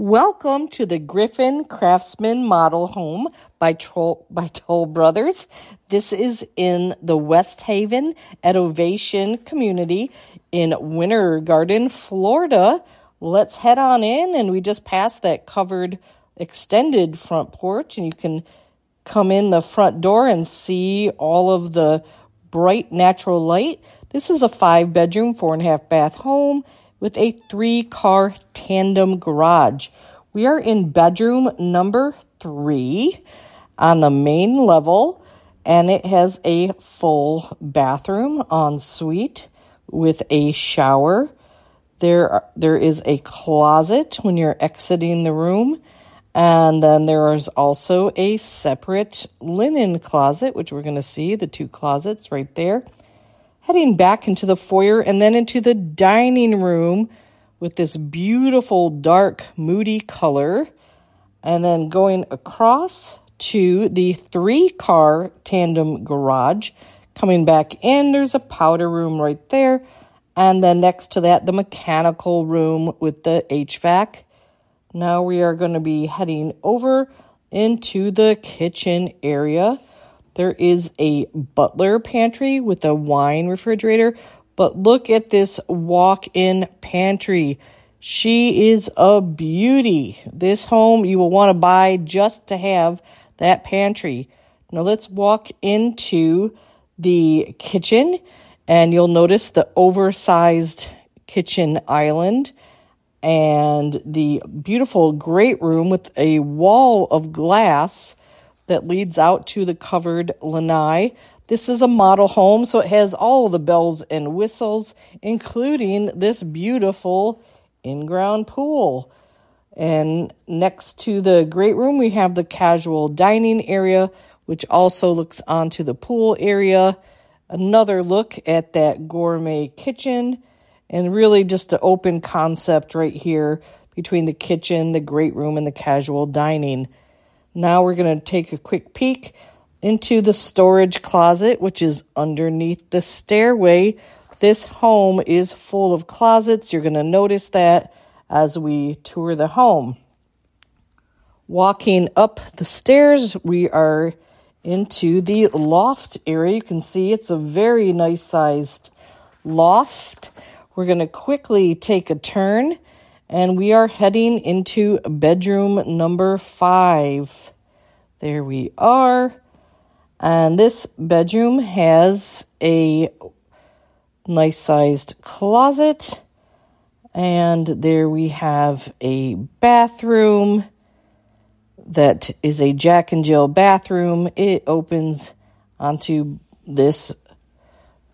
Welcome to the Griffin Craftsman Model Home by, Troll, by Toll Brothers. This is in the Westhaven at Ovation community in Winter Garden, Florida. Let's head on in and we just passed that covered extended front porch and you can come in the front door and see all of the bright natural light. This is a five bedroom, four and a half bath home with a three car tandem garage. We are in bedroom number three on the main level, and it has a full bathroom en suite with a shower. There, there is a closet when you're exiting the room, and then there is also a separate linen closet, which we're going to see the two closets right there heading back into the foyer and then into the dining room with this beautiful dark moody color and then going across to the three car tandem garage. Coming back in there's a powder room right there. And then next to that the mechanical room with the HVAC now we are going to be heading over into the kitchen area there is a butler pantry with a wine refrigerator, but look at this walk in pantry. She is a beauty. This home you will want to buy just to have that pantry. Now let's walk into the kitchen and you'll notice the oversized kitchen island and the beautiful great room with a wall of glass that leads out to the covered lanai. This is a model home, so it has all the bells and whistles, including this beautiful in ground pool. And next to the great room, we have the casual dining area, which also looks onto the pool area. Another look at that gourmet kitchen, and really just an open concept right here between the kitchen, the great room, and the casual dining. Now we're going to take a quick peek into the storage closet, which is underneath the stairway. This home is full of closets. You're going to notice that as we tour the home. Walking up the stairs, we are into the loft area. You can see it's a very nice sized loft. We're going to quickly take a turn and we are heading into bedroom number five. There we are. And this bedroom has a nice sized closet. And there we have a bathroom that is a Jack and Jill bathroom. It opens onto this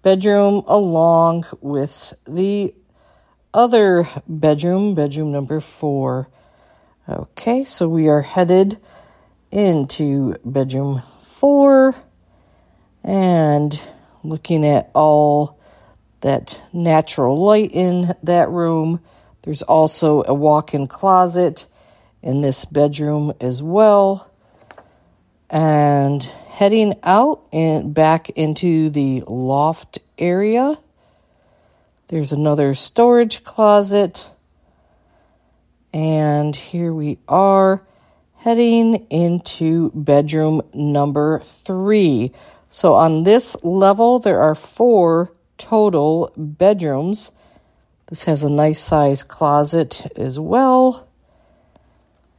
bedroom along with the other bedroom, bedroom number four. Okay, so we are headed into bedroom four and looking at all that natural light in that room. There's also a walk in closet in this bedroom as well. And heading out and back into the loft area. There's another storage closet. And here we are heading into bedroom number three. So on this level, there are four total bedrooms. This has a nice size closet as well.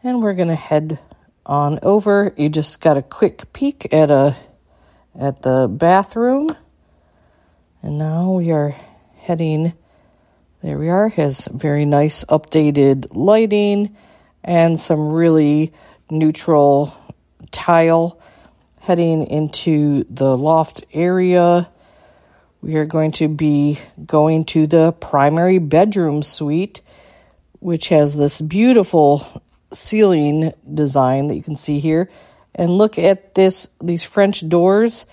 And we're going to head on over. You just got a quick peek at a at the bathroom. And now we are heading. There we are. Has very nice updated lighting and some really neutral tile heading into the loft area. We are going to be going to the primary bedroom suite, which has this beautiful ceiling design that you can see here. And look at this these French doors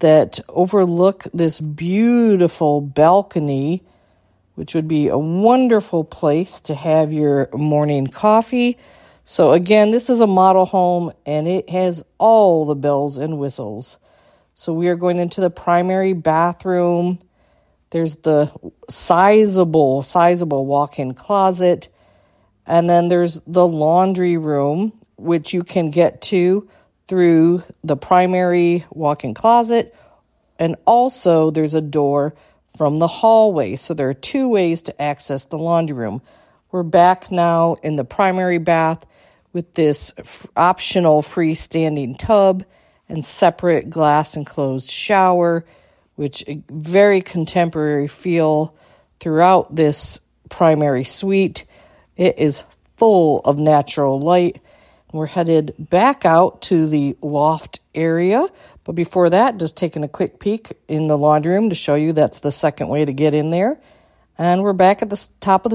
that overlook this beautiful balcony, which would be a wonderful place to have your morning coffee. So, again, this is a model home and it has all the bells and whistles. So, we are going into the primary bathroom. There's the sizable, sizable walk in closet. And then there's the laundry room, which you can get to through the primary walk in closet. And also, there's a door from the hallway. So there are two ways to access the laundry room. We're back now in the primary bath with this f- optional freestanding tub and separate glass enclosed shower, which a very contemporary feel throughout this primary suite. It is full of natural light. We're headed back out to the loft area. But before that, just taking a quick peek in the laundry room to show you that's the second way to get in there. And we're back at the top of the